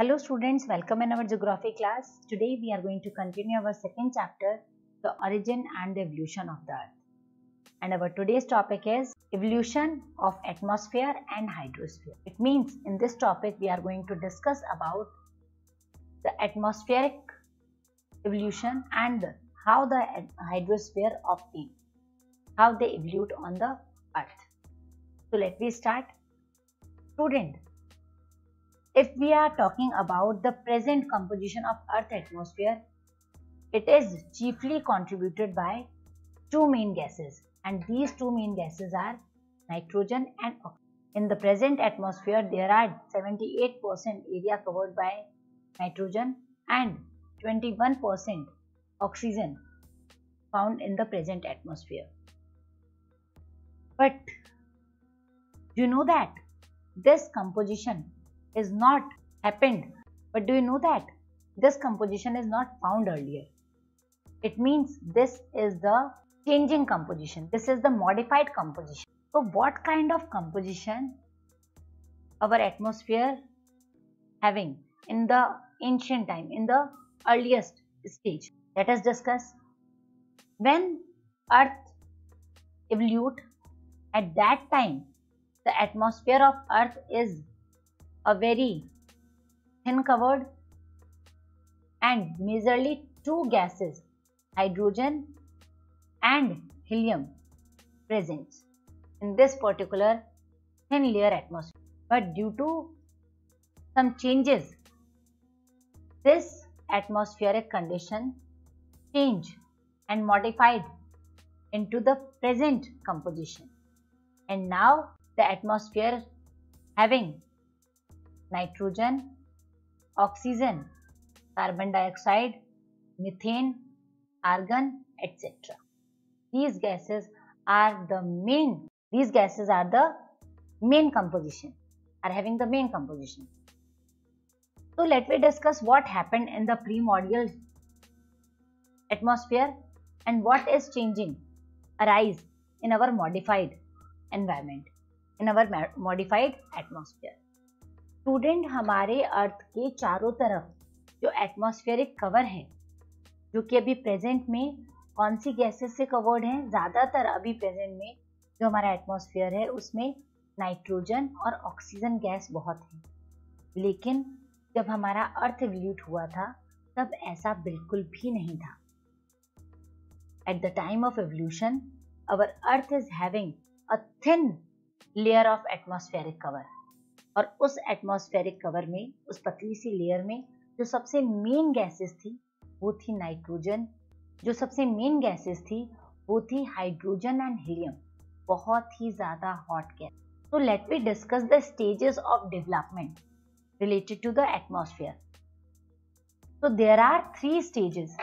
Hello students, welcome in our geography class. Today we are going to continue our second chapter, the origin and the evolution of the earth. And our today's topic is evolution of atmosphere and hydrosphere. It means in this topic we are going to discuss about the atmospheric evolution and how the hydrosphere obtained, how they evolved on the earth. So let me start. Student, if we are talking about the present composition of earth atmosphere, it is chiefly contributed by two main gases and these two main gases are nitrogen and oxygen. In the present atmosphere, there are 78% area covered by nitrogen and 21% oxygen found in the present atmosphere. But you know that this composition is not happened. But do you know that? This composition is not found earlier. It means this is the changing composition. This is the modified composition. So what kind of composition our atmosphere having in the ancient time in the earliest stage? Let us discuss. When earth evolved at that time the atmosphere of earth is a very thin covered and majorly two gases hydrogen and helium present in this particular thin layer atmosphere. But due to some changes this atmospheric condition changed and modified into the present composition. And now the atmosphere having nitrogen oxygen carbon dioxide methane argon etc these gases are the main these gases are the main composition are having the main composition. So let me discuss what happened in the primordial atmosphere and what is changing arise in our modified environment in our modified atmosphere. Student हमारे earth के चारों तरफ़ जो atmospheric cover है, जो कि अभी present में कौन सी गैसेस से कवर्ड है, ज़्यादातर अभी प्रेजेंट में जो हमारा एटमोसफियर है, उसमें नाइट्रोजन और ऑक्सीजन गैस बहुत है। लेकिन जब हमारा अर्थ एवल्यूट हुआ था, तब ऐसा बिल्कुल भी नहीं था। At the time of evolution our earth is having a thin layer of atmospheric cover और उस एटमॉस्फेरिक कवर में, उस पतली सी लेयर में जो सबसे मेन गैसेस थी, वो थी नाइट्रोजन जो सबसे मेन गैसेस थी, वो थी हाइड्रोजन एंड हीलियम बहुत ही ज़्यादा हॉट गैस तो let we discuss the stages of development related to the atmosphere. So, there are three stages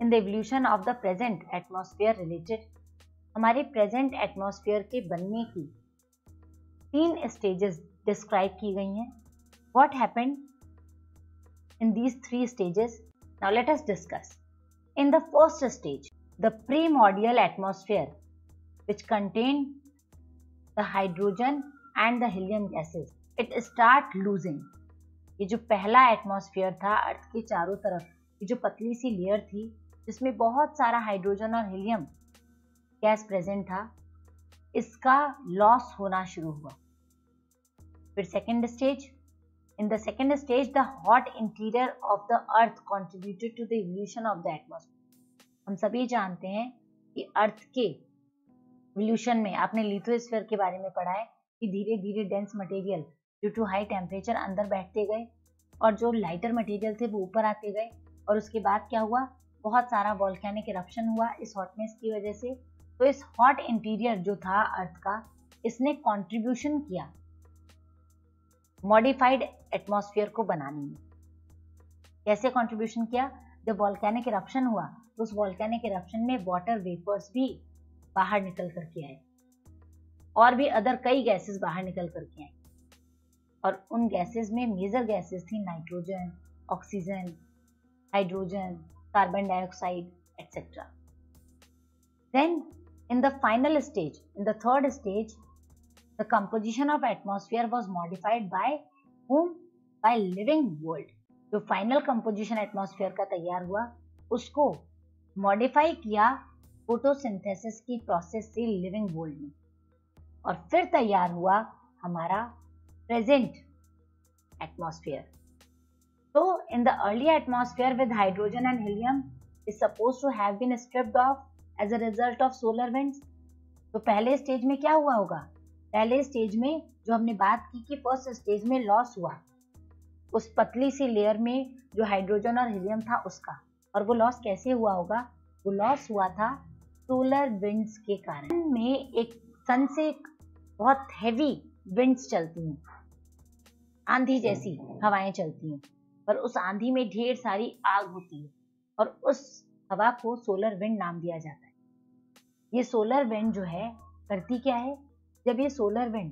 in the evolution of the present atmosphere related हमारे present atmosphere के बनने की तीन stages describe की गई हैं। What happened in these three stages now let us discuss in the first stage the primordial atmosphere which contained the hydrogen and the helium gases, it start losing. ये जो पहला एटमॉस्फेयर था अर्थ के चारों तरफ़, ये जो पतली सी लेयर थी, जिसमें बहुत सारा हाइड्रोजन और हीलियम गैस प्रेजेंट था, इसका लॉस होना शुरू हुआ। फिर second stage in the second stage the hot interior of the earth contributed to evolution of the atmosphere हम सभी जानते हैं कि अर्थ के इवोल्यूशन में, आपने लिथोस्फेयर के बारे में पढ़ा है कि धीरे धीरे dense material due to high temperature अंदर बैठते गए और जो लाइटर मटेरियल थे वो ऊपर आते गए और उसके बाद क्या हुआ? बहुत सारा वॉल्केनिक इरप्शन हुआ इस हॉटनेस की वजह से। तो इस हॉट इंटीरियर जो था अर्थ का, इसने कंट्रीब्यूशन किया। मॉडिफाइड एटमॉस्फेयर को बनाने में। कैसे कंट्रीब्यूशन किया? जब वॉल्केनिक इरप्शन हुआ तो उस वॉल्केनिक इरप्शन में वाटर वेपर्स भी बाहर निकल करके आए। और भी अदर कई गैसेस बाहर निकल करके आए। और उन गैसेस में मेजर गैसेस थी nitrogen oxygen hydrogen carbon dioxide etcetera then in the final stage, in the third stage the composition of atmosphere was modified by whom? By living world. जो फाइनल कंपोजिशन एटमॉस्फेयर का तैयार हुआ, उसको modify किया photosynthesis की process से living world में और फिर तैयार हुआ हमारा प्रेजेंट एटमॉस्फेयर तो in the early atmosphere with hydrogen and helium is suppose to have been stripped off as a result of solar winds तो पहले स्टेज में क्या हुआ होगा? पहले स्टेज में जो हमने बात की कि फ़र्स्ट स्टेज में लॉस हुआ। उस पतली सी लेयर में जो हाइड्रोजन और हीलियम था उसका। और वो लॉस कैसे हुआ होगा? वो लॉस हुआ था सोलर विंड्स के कारण। में एक सन से बहुत हैवी विंड्स चलती हैं। आंधी जैसी हवाएँ चलती हैं। पर उस आंधी में ढेर सारी आग होती है। और उस हवा को सोलर विंड नाम दिया जाता है। ये सोलर विंड जो है करती क्या है? जब ये सोलर विंड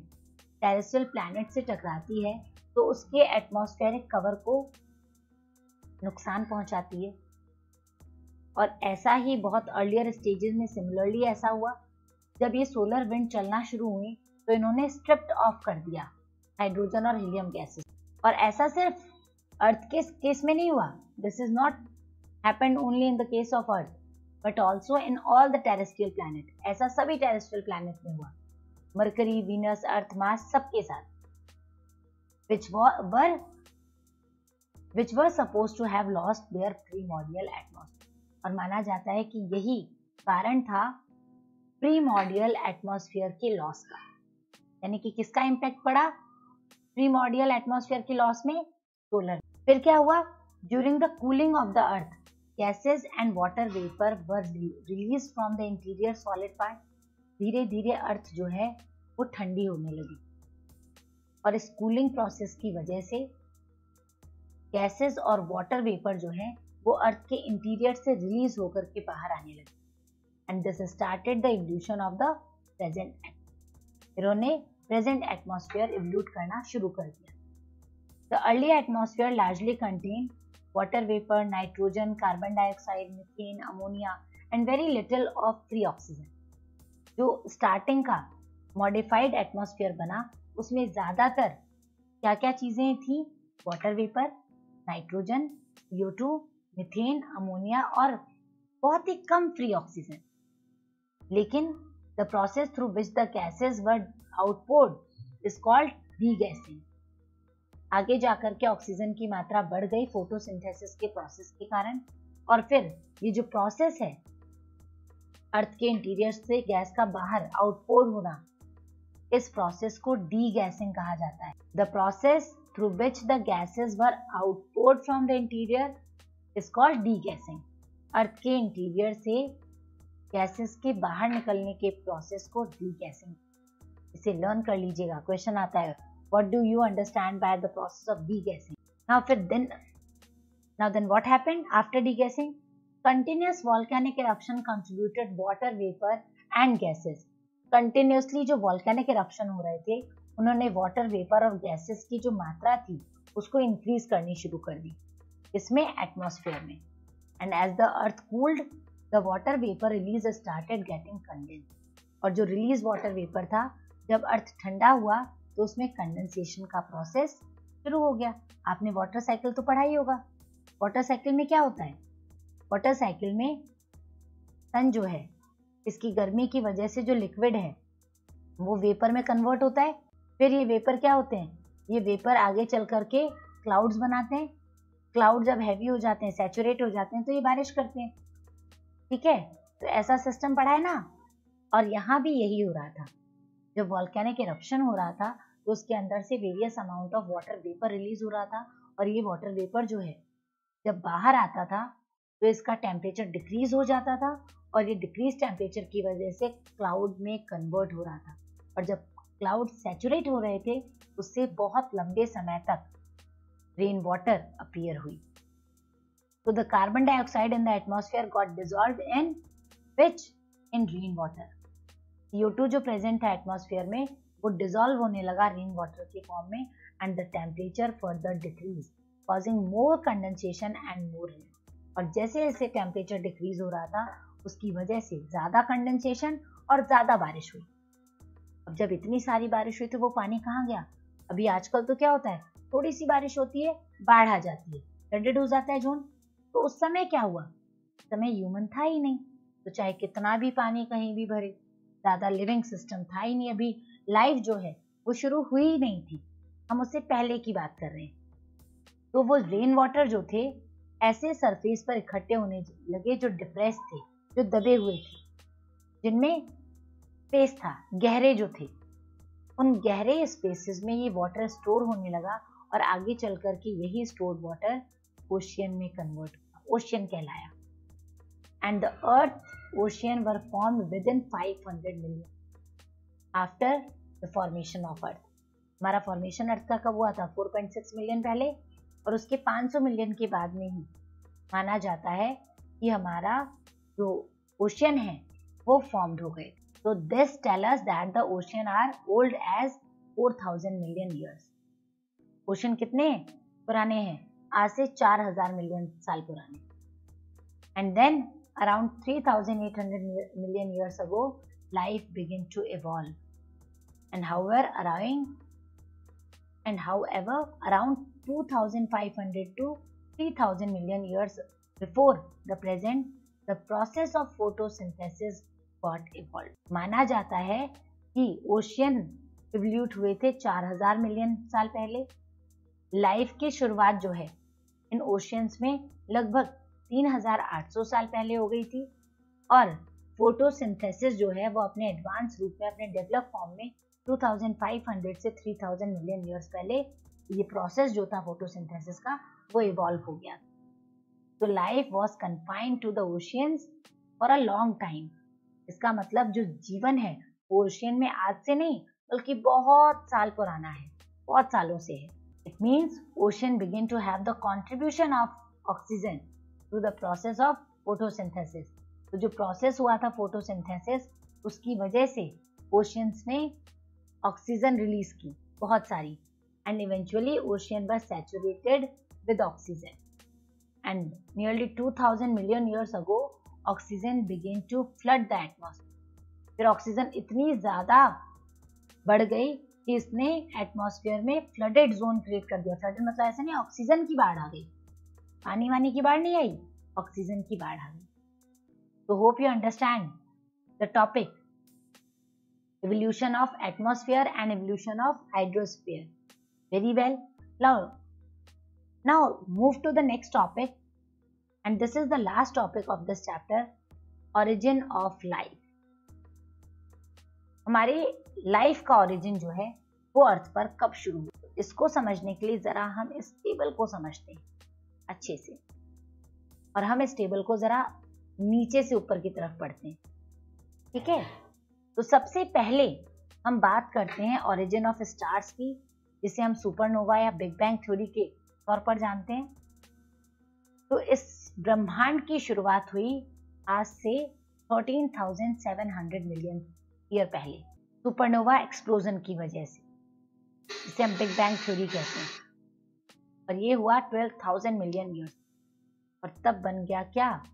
टेरेस्ट्रियल प्लैनेट से टकराती है तो उसके एटमॉस्फेरिक कवर को नुकसान पहुंचाती है। और ऐसा ही बहुत अर्लियर स्टेजेस में सिमिलरली ऐसा हुआ। जब ये सोलर विंड चलना शुरू हुई तो इन्होंने स्ट्रिप्ट ऑफ़ कर दिया हाइड्रोजन और हीलियम गैसेस और ऐसा सिर्फ़ अर्थ के केस में नहीं हुआ। This is not happened only in the case of earth but also in all the terrestrial planet ऐसा सभी टेरेस्ट्रियल प्लैनेट में हुआ। मरकरी, वीनस अर्थ मास सबके साथ। Suppose to have lost their primordial atmosphere और माना जाता है कि यही कारण था प्रीमोडियल एटमोसफियर के लॉस का। यानी कि किसका इंपैक्ट पड़ा? प्रीमोडियल एटमोसफेयर के लॉस में सोलर फिर क्या हुआ? During the cooling of the earth gases and water vapour were release from the interior solid part धीरे धीरे अर्थ जो है वो ठंडी होने लगी। और इस कूलिंग प्रोसेस की वजह से गैसेस और वाटर वेपर जो है वो अर्थ के इंटीरियर से रिलीज़ होकर के बाहर आने लगे। And this started the evolution of the present इन्होंने प्रेजेंट एटमॉस्फेयर इवोल्यूट करना शुरू कर दिया। The early atmosphere largely contain water vapor, nitrogen, carbon dioxide, methane, ammonia and very little of free oxygen. जो स्टार्टिंग का मॉडिफाइड एटमॉस्फेयर बना उसमें ज़्यादातर क्या क्या चीज़ें थी? Water vapour nitrogen CO2, methane ammonia और बहुत ही कम फ्री ऑक्सीजन लेकिन the process through which the gases were outpoured is called degassing आगे जाकर के ऑक्सीजन की मात्रा बढ़ गई फोटोसिंथेसिस के प्रोसेस के कारण और फिर ये जो प्रोसेस है अर्थ के इंटीरियर से गैस का बाहर आउटपोर्ट होना। इस प्रोसेस को डी गैसिंग कहा जाता है। The process through which the gases were outpoured from the interior is called degassing earth के इंटीरियर से गैसेस के बाहर निकलने के प्रोसेस को डी गैसिंग इसे लर्न कर लीजिएगा। क्वेश्चन आता है, what do you understand by the process of degassing? Now for then then then what happened after degassing? Continuous volcanic eruption contributed water vapor and gases. Continuously जो volcanic eruption हो रहे थे, उन्होंने water vapour और gases की जो मात्रा थी, उसको इंक्रीज करनी शुरू कर दी। इसमें एटमॉस्फेयर में। And as the earth cooled the water vapour released started getting condense और जो रिलीज़ वाटर वेपर था, जब अर्थ ठंडा हुआ तो उसमें कंडेंसेशन का प्रोसेस शुरू हो गया। आपने वाटर साइकिल तो पढ़ा ही होगा। वाटर साइकिल में क्या होता है? वाटर साइकिल में सन जो है, इसकी गर्मी की वजह से जो लिक्विड है, वो वेपर में कन्वर्ट होता है। फिर ये वेपर क्या होते हैं? ये वेपर आगे चल करके क्लाउड्स बनाते हैं। क्लाउड जब हैवी हो जाते हैं सेचुरेट हो जाते हैं तो ये बारिश करते हैं। ठीक है? तो ऐसा सिस्टम पड़ा है ना? और यहाँ भी यही हो रहा था। जब वॉल्केनिक इरप्शन हो रहा था तो उसके अंदर से various amount of water vapour release हो रहा था। और ये वाटर वेपर जो है, जब बाहर आता था तो इसका टेम्परेचर डिक्रीज हो जाता था और ये डिक्रीज टेम्परेचर की वजह से क्लाउड में कन्वर्ट हो रहा था। और जब क्लाउड सेचुरेट हो रहे थे, उससे बहुत लंबे समय तक रेन वाटर अपीयर हुई। तो the carbon dioxide in the atmosphere got dissolve in which in rain water CO2 जो प्रेजेंट है एटमॉस्फेयर में, वो डिजोल्व होने लगा रेन वाटर के फॉर्म में and the temperature further decrease causing more condensation and more और जैसे जैसे टेम्परेचर डिक्रीज हो रहा था, उसकी वजह से ज़्यादा कंडेंसेशन और ज़्यादा बारिश हुई। अब जब इतनी सारी बारिश हुई तो वो पानी कहाँ गया? अभी आजकल तो क्या होता है? थोड़ी सी बारिश होती है, बाढ़ आ जाती है फ्लडेड हो जाता है जोन तो उस समय क्या हुआ? समय ह्यूमन था ही नहीं। तो चाहे कितना भी पानी कहीं भी भरे, ज़्यादा लिविंग सिस्टम था ही नहीं अभी। लाइफ जो है, वो शुरू हुई ही नहीं थी। हम उससे पहले की बात कर रहे हैं। तो वो रेन वाटर जो थे ऐसे सरफेस पर इकट्ठे होने लगे जो डिप्रेस थे, जो दबे हुए थे, जिनमें स्पेस था, गहरे जो थे। उन गहरे स्पेसेस में ये वाटर स्टोर होने लगा और आगे चल कर के यही स्टोर्ड वाटर ओशियन में कन्वर्ट हुआ ओशियन कहलाया। And the earth ocean were form within 500 million after the formation of earth हमारा फॉर्मेशन अर्थ का कब हुआ था? 4.6 मिलियन पहले? और उसके 500 मिलियन के बाद में ही माना जाता है कि हमारा जो ओशियन है, वो फॉर्म्ड हो गए। तो this tell us that the ocean are old as 4000 million years ocean कितने पुराने हैं। आज से 4000 मिलियन साल पुराने। And then around 3800 million years ago, life began to evolve. And however, around, and however, around 2500 to 3000 million years before the present, the process of photosynthesis got evolved. माना जाता है कि ओशियन इवल्यूट हुए थे 4000 मिलियन साल पहले। लाइफ की शुरुआत जो है, इन ओशियंस में लगभग 3800 साल पहले हो गई थी और फोटोसिंथेसिस जो है, वो अपने एडवांस रूप में, अपने डेवलप फॉर्म में 2500 से 3000 मिलियन ईयर्स पहले ये प्रोसेस जो था फोटोसिंथेसिस का, वो इवॉल्व हो गया। तो life was confined to the oceans for a long time इसका मतलब जो जीवन है, वो ओशियन में आज से नहीं, बल्कि बहुत साल पुराना है, बहुत सालों से है। It means ocean begin to have the contribution of oxygen through the process of photosynthesis. तो जो प्रोसेस हुआ था फोटोसिंथेसिस उसकी वजह से ओशियंस ने ऑक्सीजन रिलीज़ की, बहुत सारी। And eventually ocean were saturated with oxygen and nearly 2000 million years ago oxygen began to flood the atmosphere फिर ऑक्सीजन इतनी ज़्यादा बढ़ गई कि इसने एटमॉस्फेयर में फ्लडेड जोन क्रिएट कर दिया। फ्लडेड मतलब ऐसा नहीं ऑक्सीजन की बाढ़ आ गई। पानी वानी की बाढ़ नहीं आई ऑक्सीजन की बाढ़ आ गई। तो hope you understand the topic evolution of atmosphere and evolution of hydrosphere. Very well. Now now move to the next topic. And this is the last topic of this chapter, origin of life. हमारे life का origin जो है, वो अर्थ पर कब शुरू हुआ? इसको समझने के लिए जरा हम इस टेबल को समझते हैं, अच्छे से। और हम इस टेबल को जरा नीचे से ऊपर की तरफ़ पढ़ते हैं। ठीक है? तो सबसे पहले हम बात करते हैं ओरिजिन ऑफ़ स्टार्स की। जिसे हम सुपरनोवा या बिग बैंग थ्योरी के तौर पर जानते हैं। तो इस ब्रह्मांड की शुरुआत हुई आज से 13,700 मिलियन ईयर पहले सुपरनोवा एक्सप्लोजन की वजह से जिसे हम बिग बैंग थ्योरी कहते हैं। और ये हुआ 12,000 मिलियन ईयर्स और तब बन गया क्या?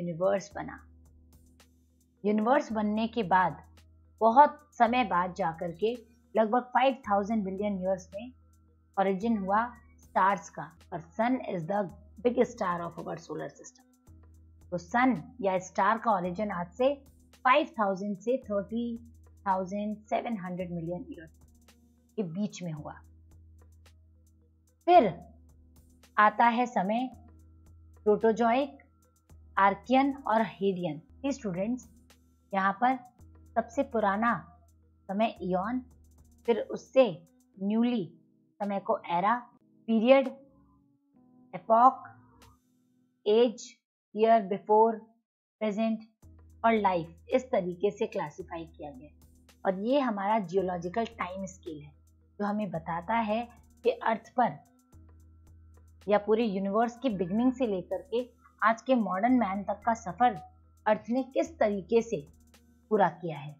यूनिवर्स बना। यूनिवर्स बनने के बाद बहुत समय बाद जाकर के लगभग 5000 बिलियन ईयर्स में ओरिजिन हुआ स्टार्स का। और sun is the big star of our solar system तो सन या स्टार का ओरिजिन आज से 5000 से 30,700 मिलियन ईयर के बीच में हुआ। फिर आता है समय प्रोटोजॉइक आर्कियन और हेडियन स्टूडेंट्स यहाँ पर सबसे पुराना समय इयन फिर उससे न्यूली समय को era period epoch age year before present और लाइफ इस तरीके से क्लासिफाई किया गया। और ये हमारा जियोलॉजिकल टाइम स्केल है, जो हमें बताता है कि अर्थ पर या पूरे यूनिवर्स की बिगनिंग से लेकर के आज के मॉडर्न मैन तक का सफ़र अर्थ ने किस तरीके से पूरा किया है।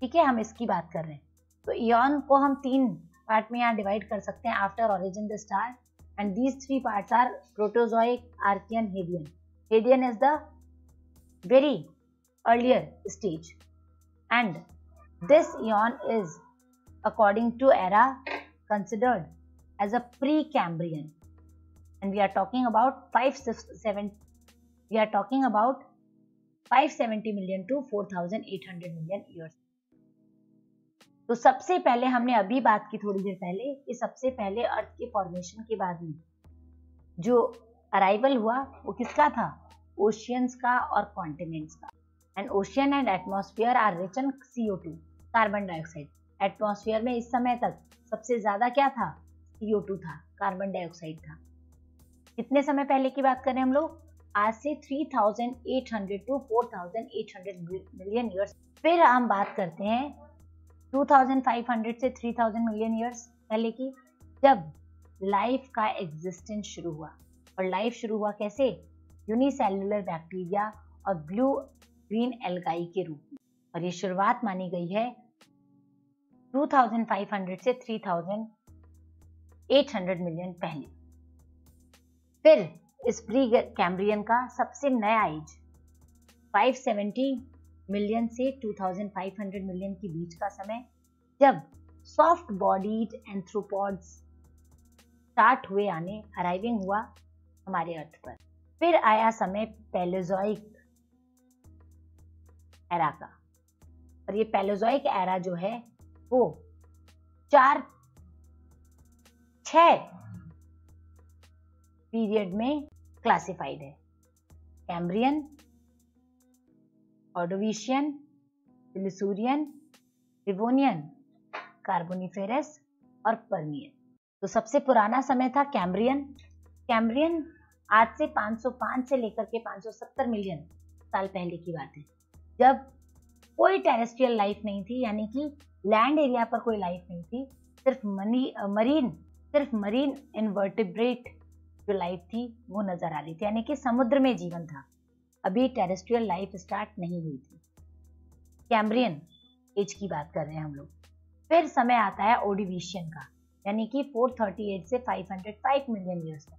ठीक है, हम इसकी बात कर रहे हैं। तो इन को हम तीन पार्ट में यहाँ डिवाइड कर सकते हैं after origin the star and these three part are Proterozoic Archean Hadean Hadean is the very earlier stage and this in is according to era considered as a Precambrian and we are talking about five seven we are talking about five seventy million to four thousand eight hundred million years तो सबसे पहले हमने अभी बात की थोड़ी देर पहले कि सबसे पहले अर्थ के फॉर्मेशन के बाद में जो अराइवल हुआ, वो किसका था? ओशियंस का और कॉन्टिनेंट्स का। And ocean and atmosphere are rich in to carbon dioxide atmosphere में इस समय तक सबसे ज़्यादा क्या था? टू था कार्बन डाइऑक्साइड था। कितने समय पहले की बात करें हम लोग? आज से 3800 टू 4800 मिलियन ईयर्स फिर हम बात करते हैं 2500 से 3000 मिलियन ईयर्स पहले की, जब लाइफ का एग्जिस्टेंस शुरू हुआ। और लाइफ शुरू हुआ कैसे? यूनिसेल्युलर बैक्टीरिया और ब्लू ग्रीन एल्गाई के रूप में। और ये शुरुआत मानी गई है 2500 से 3800 मिलियन पहले। फिर इस प्री कैम्ब्रियन का सबसे नया एज 570 मिलियन से 2500 मिलियन के बीच का समय, जब सॉफ्ट बॉडीड एंथ्रोपॉड्स स्टार्ट हुए आने अराइविंग हुआ हमारे अर्थ पर। फिर आया समय पेलोजोइक एरा का। और ये पेलोजोइक एरा जो है, वो चार छ पीरियड में क्लासिफाइड है। Cambrian Ordovician Silurian Devonian Carboniferous और पर्मियन तो सबसे पुराना समय था कैम्ब्रियन कैम्ब्रियन आज से 505 से लेकर के 570 मिलियन साल पहले की बात है। जब कोई टेरेस्ट्रियल लाइफ नहीं थी, यानी कि लैंड एरिया पर कोई लाइफ नहीं थी, सिर्फ़ मनी मरीन सिर्फ़ मरीन इनवर्टिब्रेट जो लाइफ थी, वो नज़र आ रही थी। यानी कि समुद्र में जीवन था। अभी टेरेस्ट्रियल लाइफ स्टार्ट नहीं हुई थी। कैम्ब्रियन एज की बात कर रहे हैं हम लोग। फिर समय आता है ओडिविशियन का, यानी कि 438 से 505 मिलियन ईयर्स तक।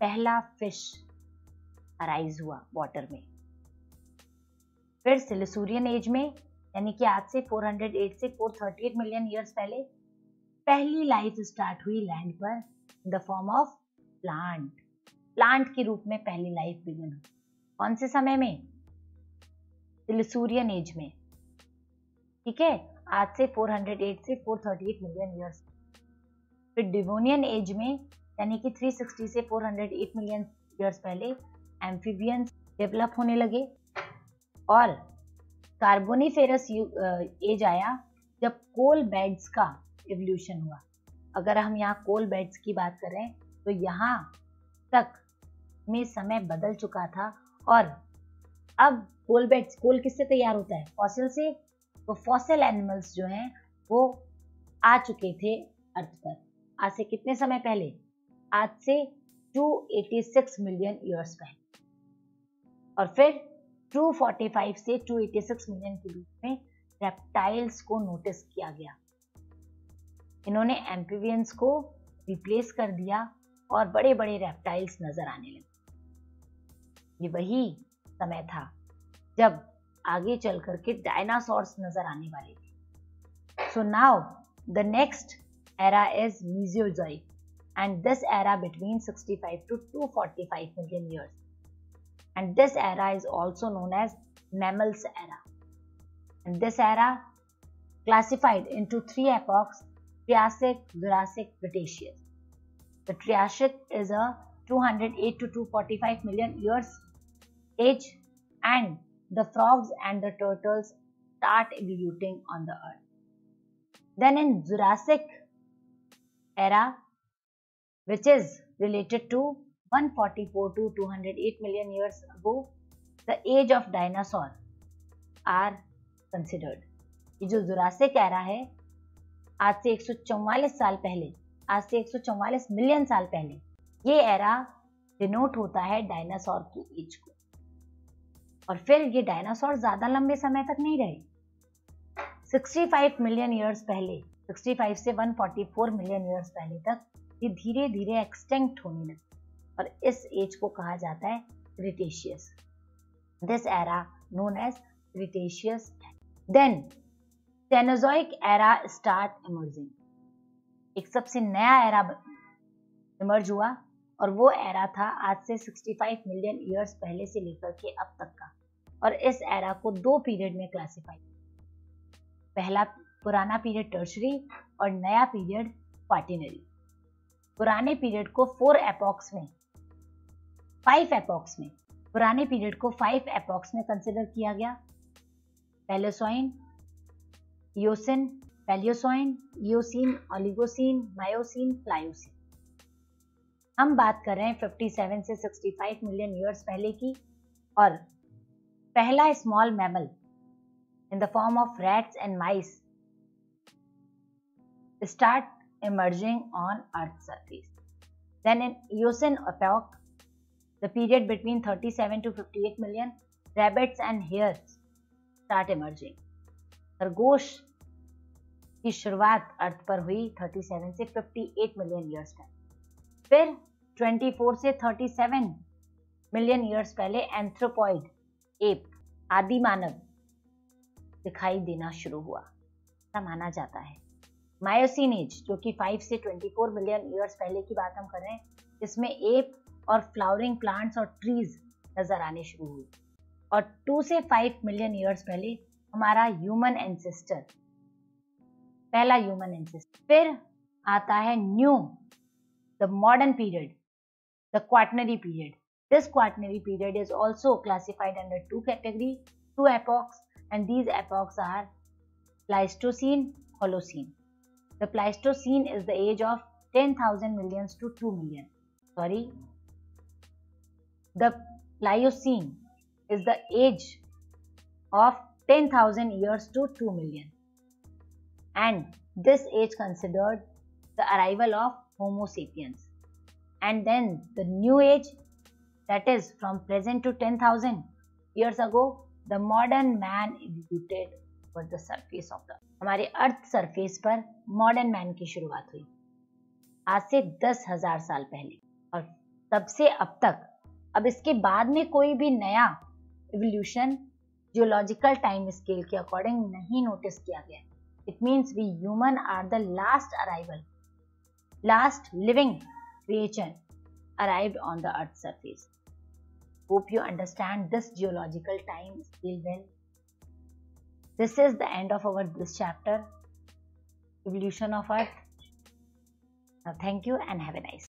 पहला फ़िश अराइज हुआ वाटर में। फिर सिलिसूरियन एज में, यानी कि आज से 408 से 438 मिलियन ईयर्स पहले, पहली लाइफ स्टार्ट हुई लैंड पर in the form of plant plant के रूप में पहली लाइफ बिगिन हुई। कौन से समय में? सिलिसूरियन एज में। ठीक है? आज से 408 से 438 मिलियन ईयर्स फिर डिवोनियन एज में, यानी कि 360 से 408 मिलियन ईयर्स पहले एम्फीबियंस डेवलप होने लगे। और कार्बोनिफेरस एज आया जब कोल बेड्स का एवोल्यूशन हुआ। अगर हम यहाँ कोल बेड्स की बात करें तो यहाँ तक में समय बदल चुका था और अब कोल बेड्स कोल किससे तैयार होता है? फॉसिल से। तो फॉसिल एनिमल्स जो हैं, वो आ चुके थे अर्थ पर। आज से कितने समय पहले? आज से 286 मिलियन ईयर्स पहले। और फिर 245 से 286 मिलियन के बीच में रेप्टाइल्स को नोटिस किया गया। इन्होंने एम्पीवियंस को रिप्लेस कर दिया और बड़े बड़े रेप्टाइल्स नज़र आने लगे। ये वही समय था जब आगे चल करके डायनासोर्स नज़र आने वाले थे। So now the next era is Mesozoic and this era between 65 to 245 million years and this era is also known as mammals era and this era classified into three epochs Triassic Jurassic Cretaceous the Triassic is a 208 to 245 million years age and the frogs and the turtles start evoluting on the earth. Then in Jurassic era, which is related to 144 to 208 million years ago, the age of dinosaur are considered. ये जो Jurassic era है आज से 144 साल पहले आज से 144 million साल पहले ये एरा डिनोट होता है डायनासोर की एज को और फिर ये डायनासोर ज़्यादा लंबे समय तक नहीं रहे। 65 मिलियन ईयर्स पहले 65 से 144 मिलियन ईयर्स पहले तक ये धीरे धीरे एक्सटेंक्ट होने लगे। और इस एज को कहा जाता है Cretaceous this era known as Cretaceous then Cenozoic era start emerging एक सबसे नया एरा इमर्ज हुआ और वो एरा था आज से 65 मिलियन ईयर्स पहले से लेकर के अब तक का। और इस एरा को दो पीरियड में क्लासिफाई पहला पुराना पीरियड टर्शरी और नया पीरियड क्वाटिनरी पुराने पीरियड को फोर एपॉक्स में फाइव एपॉक्स में, पुराने पीरियड को फाइव एपॉक्स में कंसिडर किया गया। Paleocene Eocene Paleocene Eocene Oligocene Miocene Pliocene हम बात कर रहे हैं 57 से 65 मिलियन ईयर्स पहले की और पहला small mammal in the form of rats and mice start emerging on earth surface then in Eocene epoch the period between 37 to 58 million rabbits and hares start emerging खरगोश की शुरुआत अर्थ पर हुई 37 से 58 मिलियन ईयर्स में फिर 24 से 37 मिलियन ईयर्स पहले एंथ्रोपॉइड एप आदि मानव दिखाई देना शुरू हुआ। ऐसा माना जाता है। मायोसिन एज जो कि 5 से 24 मिलियन ईयर्स पहले की बात हम कर रहे हैं इसमें एप और फ्लावरिंग प्लांट्स और ट्रीज नज़र आने शुरू हुए और 2 से 5 मिलियन ईयर्स पहले हमारा ह्यूमन एंसेस्टर पहला ह्यूमन एंसेस्टर फिर आता है new the modern period the quaternary period. This quaternary period is also classified under two categories, two epochs, and these epochs are Pleistocene, Holocene. The Pleistocene is the age of 10,000 millions to 2 million. Sorry. The Pliocene is the age of 10,000 years to 2 million. And this age considered the arrival of Homo sapiens and then the new age that is from present to 10000 years ago, the modern man executed over the surface of the हमारे earth surface पर modern man की शुरुआत हुई। आज से दस हज़ार साल पहले। और तब से अब तक, अब इसके बाद में कोई भी नया इवोल्यूशन जियोलॉजिकल टाइम स्केल के अकॉर्डिंग नहीं नोटिस किया गया it means we human are the last arrival last living creature arrived on the earth's surface. Hope you understand this geological time scale well. This is the end of our this chapter, Evolution of Earth. Now thank you and have a nice